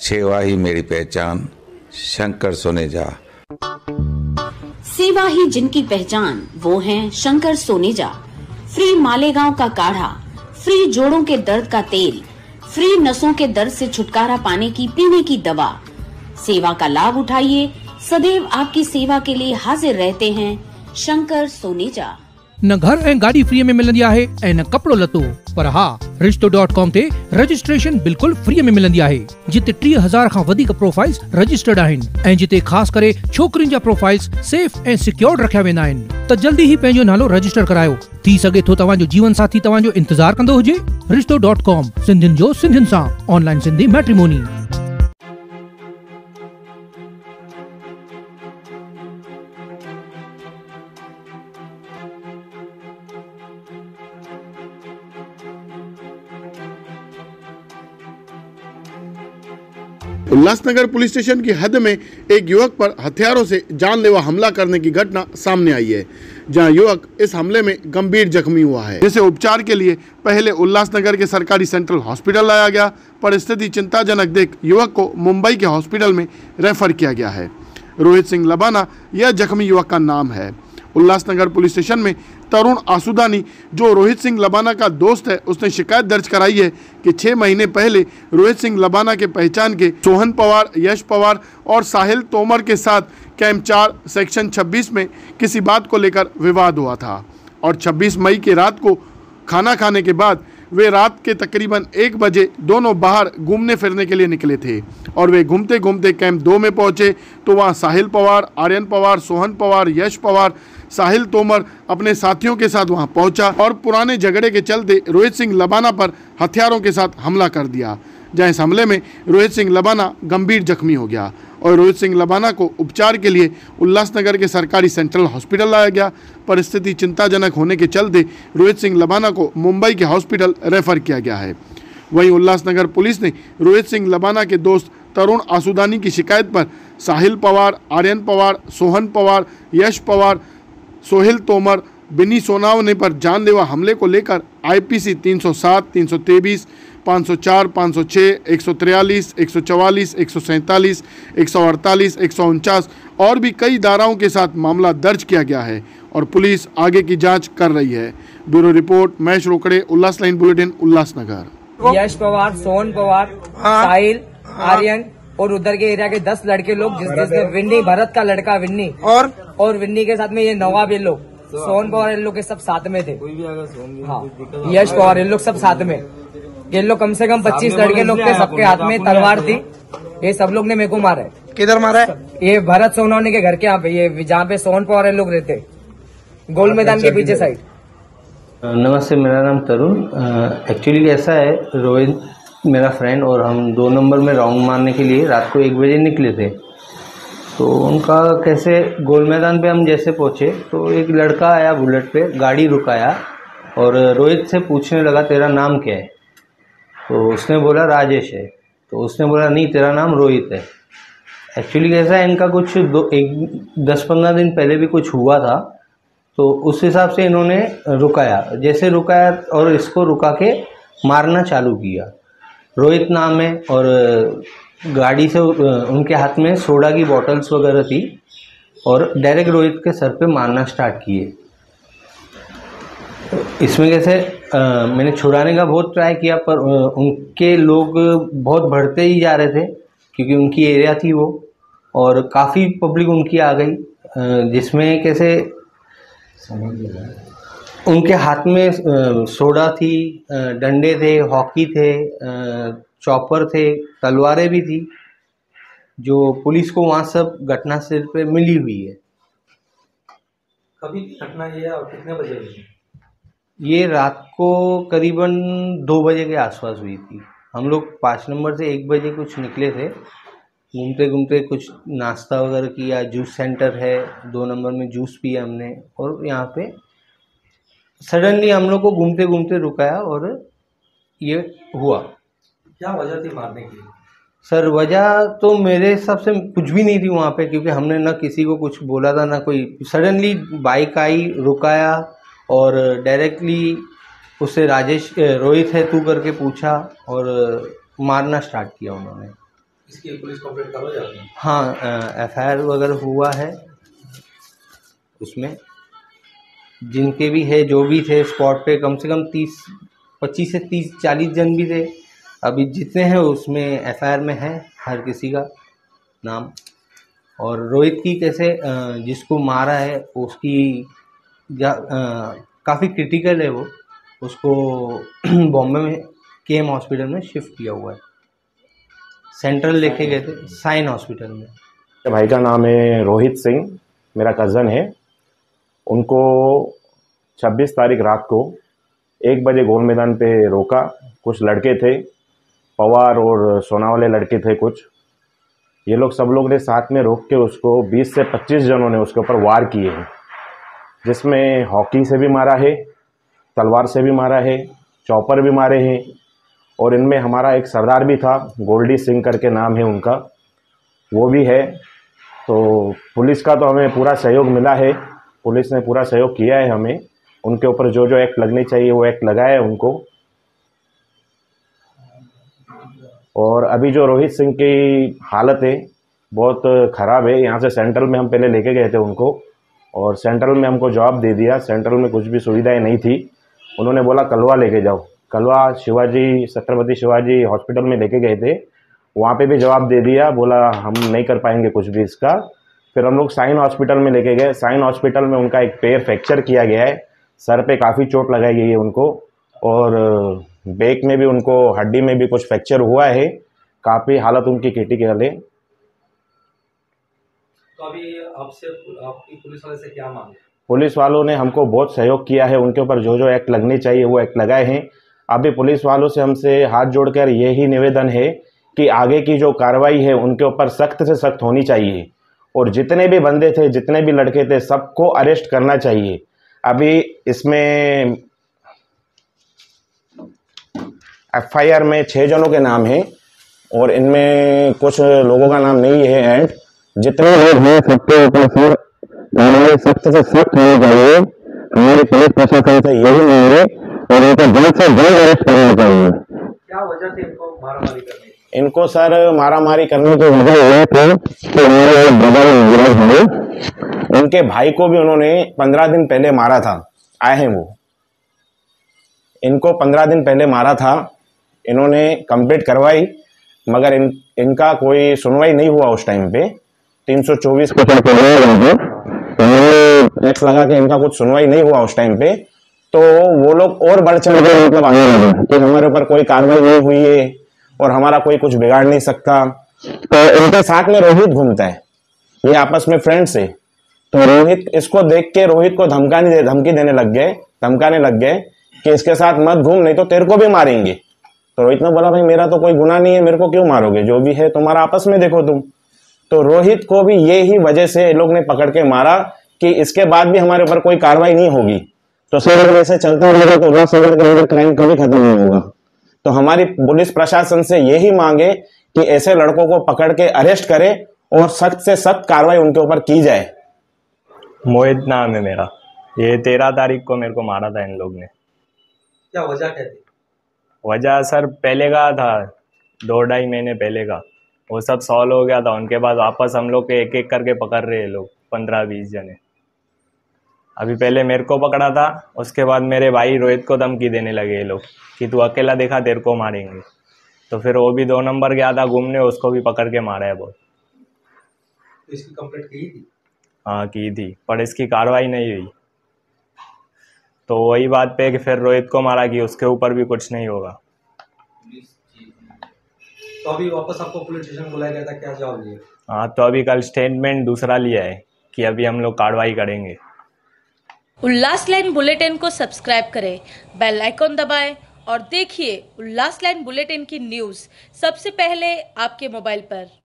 सेवा ही मेरी पहचान शंकर सोनेजा सेवा ही जिनकी पहचान वो हैं शंकर सोनेजा फ्री मालेगांव का काढ़ा फ्री जोड़ों के दर्द का तेल फ्री नसों के दर्द से छुटकारा पाने की पीने की दवा। सेवा का लाभ उठाइए सदैव आपकी सेवा के लिए हाजिर रहते हैं शंकर सोनेजा न घर ऐं गाॾी फ्रीअ में मिलंदी आहे ऐं न कपड़ो लतो। पर हा रिश्तो डॉट कॉम ते रजिस्ट्रेशन बिल्कुल फ्रीअ में मिलंदी आहे, जिते टीह हज़ार खां वधीक प्रोफाइल्स रजिस्टर्ड आहिनि, ऐं जिते ख़ासि करे छोकिरियुनि जा प्रोफाइल्स सेफ़ ऐं सिक्योर्ड रखिया वेंदा आहिनि, त जल्दी ई पंहिंजो नालो रजिस्टर करायो। थी सघे थो तव्हांजो जीवन साथी तव्हांजो इंतज़ार कंदो हुजे रिश्तो डॉट कॉम सिंधियुनि जो सिंधियुनि सां online Sindhi matrimony. Ulhasnagar police station की हद में एक युवक पर हथियारों से जानलेवा हमला करने की घटना सामने आई है, जहाँ युवक इस हमले में गंभीर जख्मी हुआ है। जिसे उपचार के लिए पहले उल्लासनगर के सरकारी सेंट्रल हॉस्पिटल लाया गया पर स्थिति चिंताजनक देख युवक को मुंबई के हॉस्पिटल में रेफर किया गया है। रोहित सिंह लबाना, यह जख्मी युवक का नाम है। उल्लासनगर पुलिस स्टेशन में तरुण आसुदानी, जो रोहित सिंह लबाना का दोस्त है, उसने शिकायत दर्ज कराई है कि छः महीने पहले रोहित सिंह लबाना के पहचान के सोहन पवार, यश पवार और साहिल तोमर के साथ कैम्प चार, सेक्शन 26 में किसी बात को लेकर विवाद हुआ था। और 26 मई की रात को खाना खाने के बाद वे रात के तकरीबन एक बजे दोनों बाहर घूमने फिरने के लिए निकले थे और वे घूमते घूमते कैंप दो में पहुँचे तो वहाँ साहिल पवार, आर्यन पवार, सोहन पवार, यश पवार, साहिल तोमर अपने साथियों के साथ वहाँ पहुँचा और पुराने झगड़े के चलते रोहित सिंह लबाना पर हथियारों के साथ हमला कर दिया। जहाँ इस हमले में रोहित सिंह लबाना गंभीर जख्मी हो गया। और रोहित सिंह लबाना को उपचार के लिए उल्लासनगर के सरकारी सेंट्रल हॉस्पिटल लाया गया। पर स्थिति चिंताजनक होने के चलते रोहित सिंह लबाना को मुंबई के हॉस्पिटल रेफर किया गया है। वहीं उल्लासनगर पुलिस ने रोहित सिंह लबाना के दोस्त तरुण आसुदानी की शिकायत पर साहिल पवार आर्यन पवार सोहन पवार यश पवार सोहेल तोमर बिनी सोनावने पर जानलेवा हमले को लेकर आईपीसी 307, 323, 504, 506, 143, 144, 147, 148, 149 और भी कई धाराओं के साथ मामला दर्ज किया गया है और पुलिस आगे की जाँच कर रही है। Bureau report Mahesh Rokade Ulhas line bulletin Ulhasnagar. Yash Pawar Sohan Pawar Sahil Aryan और उधर के एरिया के दस लड़के लोग जिस जिसमें विन्नी भरत का लड़का विन्नी। और? और विन्नी के साथ में ये नवाब ये लोग। सोहन पवार इन लोग के सब साथ में थे। हाँ। यश पवार इन लोग सब साथ में। ये लोग कम से कम पच्चीस लड़के लोग थे सबके हाथ में तलवार थी। ये सब लोग ने मेरे को मारा है। किधर मारा है? ये भरत सोनौनी के घर के यहाँ पे ये जहाँ पे सोहन पवार लोग रहते गोल मैदान के पीछे साइड। नमस्ते मेरा नाम तरुण। एक्चुअली ऐसा है रोहित मेरा फ्रेंड और हम दो नंबर में राउंड मारने के लिए रात को एक बजे निकले थे। तो उनका कैसे गोल मैदान पे हम जैसे पहुँचे तो एक लड़का आया बुलेट पे गाड़ी रुकाया और रोहित से पूछने लगा तेरा नाम क्या है? तो उसने बोला, राजेश है। तो उसने बोला, नहीं, तेरा नाम रोहित है। एक्चुअली कैसा है, इनका कुछ दो, एक, दस पंद्रह दिन पहले भी कुछ हुआ था। तो उस हिसाब से इन्होंने रुकाया। जैसे रुकाया और इसको रुका के मारना चालू किया। रोहित नाम है और गाड़ी से, उनके हाथ में सोडा की बॉटल्स वगैरह थी और डायरेक्ट रोहित के सर पे मारना स्टार्ट किए। इसमें कैसे आ, मैंने छुड़ाने का बहुत ट्राई किया पर उनके लोग बहुत बढ़ते ही जा रहे थे क्योंकि उनकी एरिया थी वो और काफ़ी पब्लिक उनकी आ गई जिसमें कैसे उनके हाथ में सोडा थी डंडे थे हॉकी थे चॉपर थे तलवारें भी थी जो पुलिस को वहाँ सब घटना स्थल पे मिली हुई है। कभी घटना ये और कितने बजे हुई ये रात को करीबन दो बजे के आसपास हुई थी। हम लोग पाँच नंबर से एक बजे कुछ निकले थे। घूमते घूमते कुछ नाश्ता वगैरह किया जूस सेंटर है दो नंबर में जूस पिया हमने और यहाँ पे सडनली हम लोग को घूमते घूमते रुकाया और ये हुआ। क्या वजह थी मारने की? सर वजह तो मेरे हिसाब से कुछ भी नहीं थी वहाँ पे क्योंकि हमने ना किसी को कुछ बोला था ना कोई। सडनली बाइक आई रुकाया और डायरेक्टली उससे राजेश रोहित है तू करके पूछा और मारना स्टार्ट किया उन्होंने। इसकी पुलिस कंप्लेंट करो हाँ एफ़ आई आर वगैरह हुआ है उसमें जिनके भी है जो भी थे स्पॉट पे कम से कम तीस पच्चीस से तीस चालीस जन भी थे। अभी जितने हैं उसमें एफ़ आई आर में है हर किसी का नाम। और रोहित की कैसे जिसको मारा है उसकी काफ़ी क्रिटिकल है वो। उसको बॉम्बे में के एम हॉस्पिटल में शिफ्ट किया हुआ है। सेंट्रल लेके गए थे साइन हॉस्पिटल में। भाई का नाम है रोहित सिंह, मेरा कज़न है। उनको 26 तारीख रात को एक बजे गोल मैदान पे रोका। कुछ लड़के थे, पवार और सोना वाले लड़के थे कुछ। ये लोग सब लोग ने साथ में रोक के उसको 20 से 25 जनों ने उसके ऊपर वार किए हैं। जिसमें हॉकी से भी मारा है, तलवार से भी मारा है, चॉपर भी मारे हैं और इनमें हमारा एक सरदार भी था, गोल्डी सिंह करके नाम है उनका, वो भी है। तो पुलिस का तो हमें पूरा सहयोग मिला है, पुलिस ने पूरा सहयोग किया है हमें। उनके ऊपर जो जो एक्ट लगने चाहिए, वो एक्ट लगाया है उनको। और अभी जो रोहित सिंह की हालत है, बहुत ख़राब है। यहाँ से सेंट्रल में हम पहले लेके गए थे उनको। और सेंट्रल में हमको जवाब दे दिया। सेंट्रल में कुछ भी सुविधाएँ नहीं थी। उन्होंने बोला, कलवा लेके जाओ। कलवा शिवाजी, छत्रपति शिवाजी हॉस्पिटल में लेके गए थे। वहाँ पे भी जवाब दे दिया। बोला, हम नहीं कर पाएँगे कुछ भी इसका। फिर हम लोग साइन हॉस्पिटल में लेके गए। साइन हॉस्पिटल में उनका एक पैर फ्रैक्चर किया गया है। सर पे काफ़ी चोट लगाई गई है उनको। और, बैक में भी उनको, हड्डी में भी कुछ फ्रैक्चर हुआ है। काफ़ी हालत उनकी क्रिटिकल है तो पुलिस पुलिस वालों ने हमको बहुत सहयोग किया है, उनके ऊपर जो जो एक्ट लगने चाहिए वो एक्ट लगाए हैं। अभी पुलिस वालों से हमसे हाथ जोड़कर यही निवेदन है कि आगे की जो कार्रवाई है, उनके ऊपर सख्त से सख्त होनी चाहिए। और जितने भी बंदे थे, जितने भी लड़के थे, सबको अरेस्ट करना चाहिए। अभी इसमें एफआईआर में छः जनों के नाम हैं और इनमें कुछ लोगों का नाम नहीं है, एंड जितने लोग हैं सबके ऊपर फिर कार्रवाई सख्त से सख्त होनी चाहिए। हमारी पुलिस प्रशासन से यही मांग है और इनको जल्द से जल्द अरेस्ट करना चाहिए। क्या वजह थी इनको मारामारी करने की? सर मारामारी करने की वजह यह थी कि हमारे एक ब्रदर नीरज भाई उनके भाई को भी उन्होंने पंद्रह दिन पहले मारा था। आए हैं वो। इनको पंद्रह दिन पहले मारा था। इन्होंने कंप्लीट करवाई मगर इन इनका कोई सुनवाई नहीं हुआ उस टाइम पे। 324 कुछ टैक्स लगा के इनका कुछ सुनवाई नहीं हुआ उस टाइम पे तो वो लोग और बढ़ चढ़ के मतलब आने लगे कि हमारे ऊपर कोई कार्रवाई नहीं हुई है और हमारा कोई कुछ बिगाड़ नहीं सकता। तो इनके साथ में रोहित घूमता है। ये आपस में फ्रेंड्स है। तो रोहित इसको देख के रोहित को धमकाने दे धमकी देने लग गए धमकाने लग गए कि इसके साथ मत घूम नहीं तो तेरे को भी मारेंगे। तो रोहित ने बोला भाई मेरा तो कोई गुना नहीं है मेरे को क्यों मारोगे? जो भी है तुम्हारा आपस में देखो तुम। तो रोहित को भी ये ही वजह से लोग ने पकड़ के मारा कि इसके बाद भी हमारे ऊपर कोई कार्रवाई नहीं होगी। तो सर अगर ऐसे चलता रहेगा तो रोज सगर के अंदर क्राइम कभी खत्म नहीं होगा। तो हमारी पुलिस प्रशासन से यही मांगे कि ऐसे लड़कों को पकड़ के अरेस्ट करे और सख्त से सख्त कार्रवाई उनके ऊपर की जाए। मोहित नाम है मेरा। ये तेरह तारीख को मेरे को मारा था इन लोग ने। क्या वजह क्या थी? वजह सर पहले का था। दो ढाई महीने पहले का। वो सब सॉल्व हो गया था। उनके बाद वापस हम लोग के एक एक करके पकड़ रहे हैं लोग पंद्रह बीस जने। अभी पहले मेरे को पकड़ा था उसके बाद मेरे भाई रोहित को धमकी देने लगे ये लोग कि तू अकेला देखा तेरे को मारेंगे। तो फिर वो भी दो नंबर गया था घूमने उसको भी पकड़ के मारा है बहुत। तो इसकी कंप्लेंट की थी? हाँ की थी पर इसकी कार्रवाई नहीं हुई। तो वही बात पे कि फिर रोहित को मारा कि उसके ऊपर भी कुछ नहीं होगा। तो अभी वापस आपको पुलिस स्टेशन बुलाया गया था क्या जवाब दिए हाँ तो अभी कल स्टेटमेंट दूसरा लिया है कि अभी हम लोग कार्रवाई करेंगे। उल्लास लाइन बुलेटिन को सब्सक्राइब करें बेल आइकॉन दबाएँ और देखिए उल्लास लाइन बुलेटिन की न्यूज़ सबसे पहले आपके मोबाइल पर।